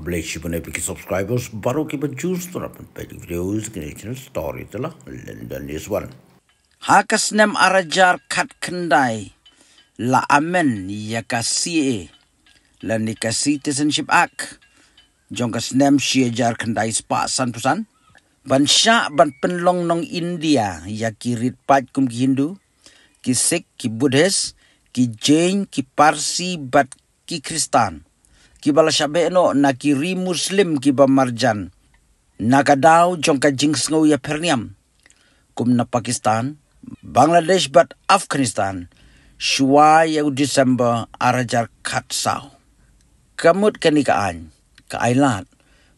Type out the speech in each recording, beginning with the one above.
Bless you pun epic subscribers baru kita choose tu rapan pedi videos channel story tu lah London is one. Hakas nem arajar kat kendai. La amen ya kasi la ni citizenship act jong kas nem shi kendai spa san pusan ban sha ban penlong nong India. Ya kirit pat kum ki Hindu ki Sikh ki Buddhist ki Jain ki Parsi bat ki Kristan ki bala shabe no na ki ri muslim ki ba marjan. Na ka daw jong ka sngo ya perniam. Kum na pakistan bangladesh bat afghanistan. Shua ya december arajar khat sao kamut kanikaan ka ailat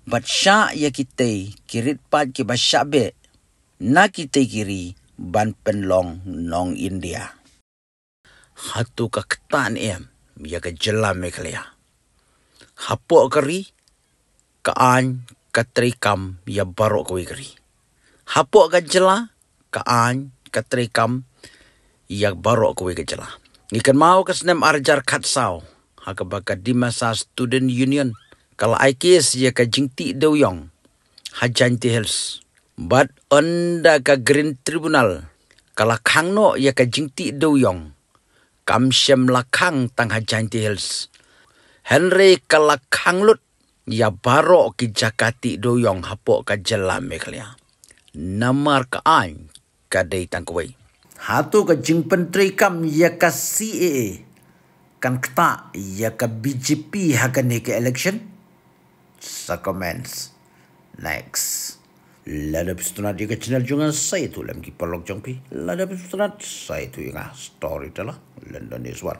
bat sha ya kite kirit pat ki ba shabe na kite kiri ban penlong nong india. Hatu ka ketan em ya ka jelam meklea hapok kari kaan katrikam ya barok kowe kari hapok ka jela kaan katrikam ya barok ka jela ikan mau ka senem arjar katsau haka baka di masa student union. Kalau IKS ya ka jingti deuyong hajan ti hills but onda ka green tribunal kalau kangno ya ka jingti deuyong kam shem lakang tang hajan ti hills Henry kalakanglut ya baro ki jakati doyong hapok ka jelam meklia. Namar ka an ka tangkway. Hatu ka jing pentri kam ya ka CAA kan kta ya ka BJP haka ni ke election. Sa comments. Next. Lada pistunat di ka channel junga sa itu lem ki palok jongpi. Lada pistunat sa itu yang story telah London is one